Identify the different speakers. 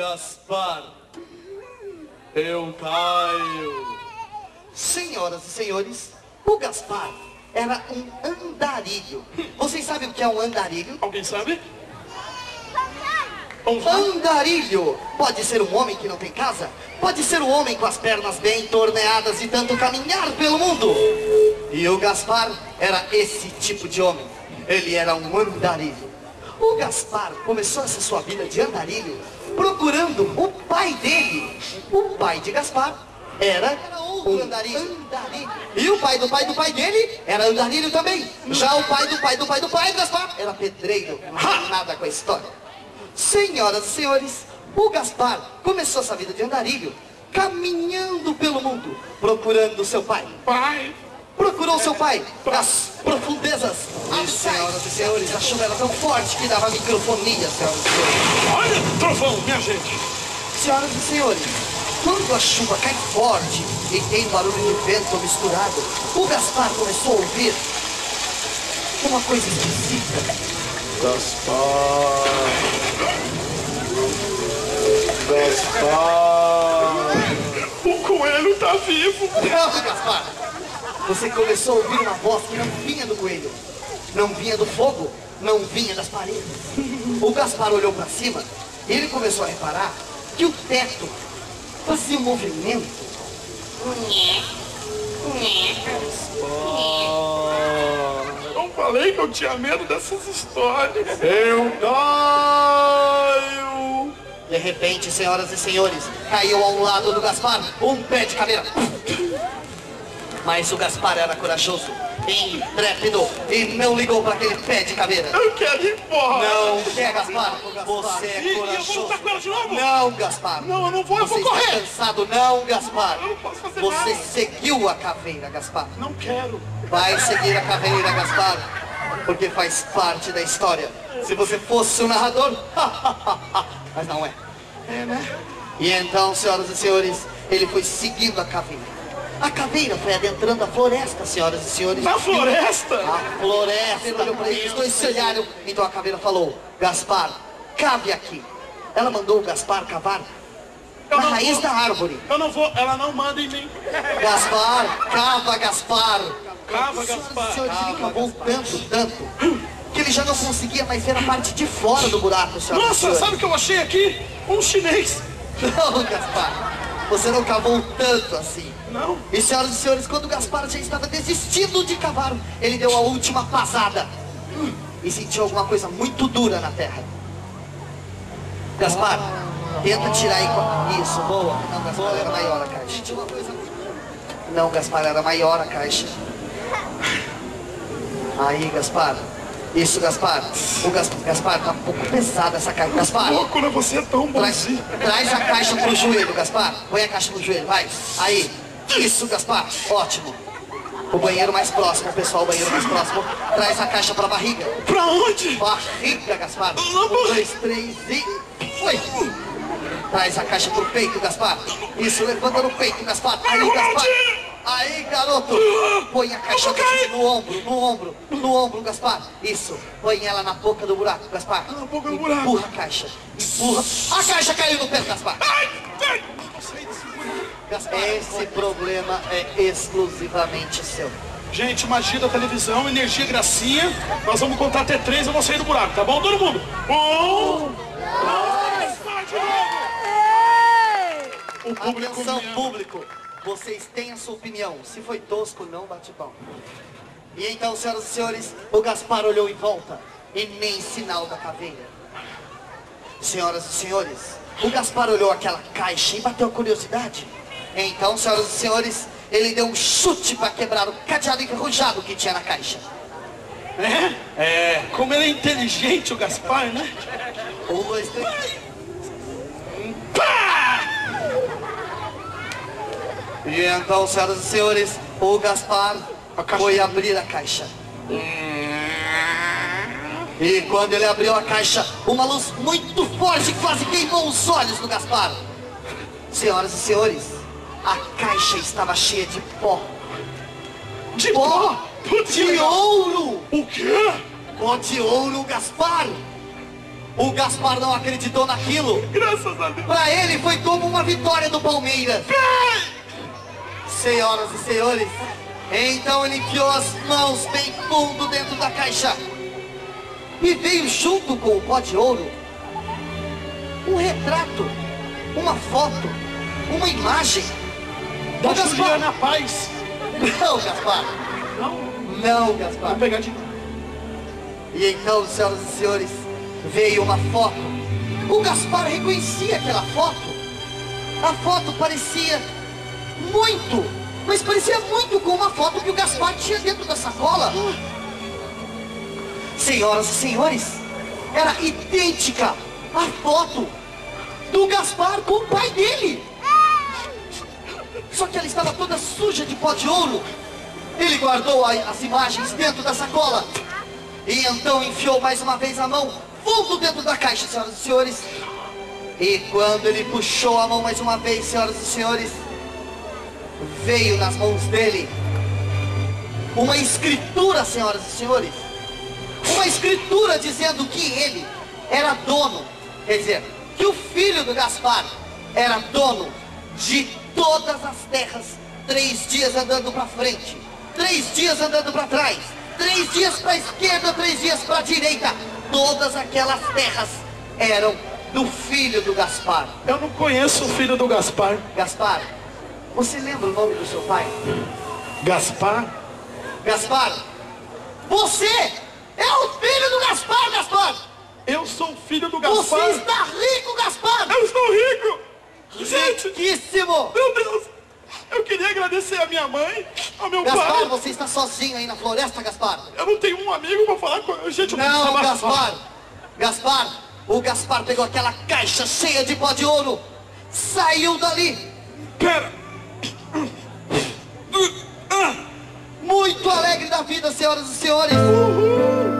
Speaker 1: Gaspar, eu caio.
Speaker 2: Senhoras e senhores, o Gaspar era um andarilho. Vocês sabem o que é um andarilho?
Speaker 3: Alguém sabe?
Speaker 2: Andarilho pode ser um homem que não tem casa, pode ser um homem com as pernas bem torneadas e tanto caminhar pelo mundo. E o Gaspar era esse tipo de homem. Ele era um andarilho. O Gaspar começou essa sua vida de andarilho procurando o pai dele. O pai de Gaspar era um andarilho. E o pai do pai do pai dele era andarilho também. Já o pai do pai do pai do pai, Gaspar, era pedreiro. Nada com a história. Senhoras e senhores, o Gaspar começou essa vida de andarilho, caminhando pelo mundo, procurando seu pai.
Speaker 3: Pai.
Speaker 2: Procurou seu pai nas profundezas. E, senhoras e senhores, a chuva era tão forte que dava microfonia, senhoras e senhores.
Speaker 3: Olha, trovão, minha gente.
Speaker 2: Senhoras e senhores, quando a chuva cai forte e tem barulho de vento misturado, o Gaspar começou a ouvir uma coisa esquisita.
Speaker 3: O coelho tá vivo.
Speaker 2: Não, Gaspar! Você começou a ouvir uma voz que não vinha do coelho, não vinha do fogo, não vinha das paredes. O Gaspar olhou para cima e ele começou a reparar que o teto fazia um movimento.
Speaker 3: Eu falei que eu tinha medo dessas histórias.
Speaker 1: Eu caio.
Speaker 2: De repente, senhoras e senhores, caiu ao lado do Gaspar um pé de caveira. Mas o Gaspar era corajoso, intrépido e não ligou para aquele pé de caveira.
Speaker 3: Eu quero ir embora.
Speaker 2: Não quer, Gaspar? Você é
Speaker 3: E- e eu vou
Speaker 2: corajoso.
Speaker 3: lutar com ela de novo?
Speaker 2: Não, Gaspar.
Speaker 3: Não, eu não vou, eu
Speaker 2: Você
Speaker 3: vou correr.
Speaker 2: cansado? Não, Gaspar.
Speaker 3: Eu não posso fazer
Speaker 2: Você
Speaker 3: nada.
Speaker 2: seguiu a caveira, Gaspar.
Speaker 3: Não quero.
Speaker 2: Vai seguir a caveira, Gaspar, porque faz parte da história. Se você fosse o narrador, mas não é.
Speaker 3: É, né?
Speaker 2: E então, senhoras e senhores, ele foi seguindo a caveira. A caveira foi adentrando a floresta, senhoras e senhores.
Speaker 3: Na floresta?
Speaker 2: A floresta. Ele olhou para eles, os dois se olharam. Então a caveira falou: Gaspar, cave aqui. Ela mandou o Gaspar cavar
Speaker 3: Eu
Speaker 2: na raiz
Speaker 3: vou.
Speaker 2: da árvore.
Speaker 3: Eu não vou, ela não manda em mim.
Speaker 2: Gaspar, cava, Gaspar.
Speaker 3: Cava, Gaspar.
Speaker 2: senhores, ele
Speaker 3: Cava,
Speaker 2: cavou tanto, tanto, que ele já não conseguia mais ver a parte de fora do buraco, senhoras e
Speaker 3: Nossa, sabe o que eu achei aqui? Um chinês.
Speaker 2: Não, Gaspar. Você não cavou tanto assim.
Speaker 3: Não.
Speaker 2: E senhoras e senhores, quando o Gaspar já estava desistindo de cavar, ele deu a última pasada hum, e sentiu alguma coisa muito dura na terra. Gaspar, tenta tirar aí com... Isso, boa. Não, Gaspar, era maior a caixa. Não, Gaspar, era maior a caixa. Aí, Gaspar. Isso, Gaspar. O Gas- Gaspar, tá um pouco pesada essa caixa. Gaspar.
Speaker 3: Louco, né? Você é tão
Speaker 2: Traz,
Speaker 3: bonzinho.
Speaker 2: traz a caixa pro joelho, Gaspar. Põe a caixa pro joelho, vai. Aí. Isso, Gaspar. Ótimo. O banheiro mais próximo, pessoal, o banheiro mais próximo. Traz a caixa pra barriga.
Speaker 3: Pra onde?
Speaker 2: Barriga, Gaspar. Um, dois, três e... Foi. Traz a caixa pro peito, Gaspar. Isso, levanta no peito, Gaspar. Aí, Gaspar. Aí, garoto. Põe a caixa no ombro, no ombro, no ombro, Gaspar. Isso. Põe ela na boca do buraco, Gaspar.
Speaker 3: Na boca do buraco.
Speaker 2: Empurra a caixa. Empurra. A caixa caiu no pé, Gaspar.
Speaker 3: Ai, ai.
Speaker 2: Gaspar, esse problema é exclusivamente seu.
Speaker 3: Gente, magia da televisão, energia gracinha. Nós vamos contar até três, eu vou sair do buraco, tá bom? Todo mundo. Um, dois, novo. O público
Speaker 2: Atenção, público. Vocês têm a sua opinião. Se foi tosco, não bate pau. E então, senhoras e senhores, o Gaspar olhou em volta e nem sinal da caveira. Senhoras e senhores, o Gaspar olhou aquela caixa e bateu a curiosidade. Então, senhoras e senhores, ele deu um chute para quebrar o cadeado enferrujado que tinha na caixa.
Speaker 3: É? É. Como ele é inteligente, o Gaspar, né?
Speaker 2: Um, dois, três. E então, senhoras e senhores, o Gaspar foi abrir a caixa. E quando ele abriu a caixa, uma luz muito forte quase queimou os olhos do Gaspar. Senhoras e senhores, a caixa estava cheia de pó.
Speaker 3: De
Speaker 2: Pó!
Speaker 3: Putz,
Speaker 2: de ouro!
Speaker 3: O quê?
Speaker 2: Pó de ouro, Gaspar! O Gaspar não acreditou naquilo.
Speaker 3: Graças a Deus.
Speaker 2: Para ele foi como uma vitória do Palmeiras. Senhoras e senhores, então ele enfiou as mãos bem fundo dentro da caixa e veio junto com o pó de ouro um retrato, uma foto, uma imagem
Speaker 3: Da
Speaker 2: Gaspar.
Speaker 3: Juliana Paz.
Speaker 2: Não, Gaspar.
Speaker 3: Não,
Speaker 2: Não, Gaspar.
Speaker 3: vou pegar de
Speaker 2: E então, senhoras e senhores, veio uma foto. O Gaspar reconhecia aquela foto. A foto parecia muito, mas parecia muito com uma foto que o Gaspar tinha dentro da sacola. Senhoras e senhores, era idêntica à foto do Gaspar com o pai dele. Só que ela estava toda suja de pó de ouro. Ele guardou as imagens dentro da sacola. E então enfiou mais uma vez a mão fundo dentro da caixa, senhoras e senhores. E quando ele puxou a mão mais uma vez, senhoras e senhores, veio nas mãos dele uma escritura, senhoras e senhores. Uma escritura dizendo que ele era dono, quer dizer, que o filho do Gaspar era dono de todas as terras, três dias andando para frente, três dias andando para trás, três dias para a esquerda, três dias para a direita. Todas aquelas terras eram do filho do Gaspar.
Speaker 3: Eu não conheço o filho do Gaspar.
Speaker 2: Gaspar, você lembra o nome do seu pai?
Speaker 3: Gaspar?
Speaker 2: Gaspar, você é o filho do Gaspar, Gaspar!
Speaker 3: Eu sou o filho do
Speaker 2: Você
Speaker 3: Gaspar.
Speaker 2: está rico, Gaspar!
Speaker 3: Eu estou rico. Gente,
Speaker 2: Riquíssimo!
Speaker 3: meu Deus. Eu queria agradecer a minha mãe, ao meu
Speaker 2: Gaspar,
Speaker 3: pai.
Speaker 2: você está sozinho aí na floresta, Gaspar?
Speaker 3: Eu não tenho um amigo pra falar com Gente, eu
Speaker 2: Não,
Speaker 3: desabafar.
Speaker 2: Gaspar! Gaspar, o Gaspar pegou aquela caixa cheia de pó de ouro, saiu dali,
Speaker 3: Pera.
Speaker 2: Muito alegre da vida, senhoras e senhores.
Speaker 3: uhul.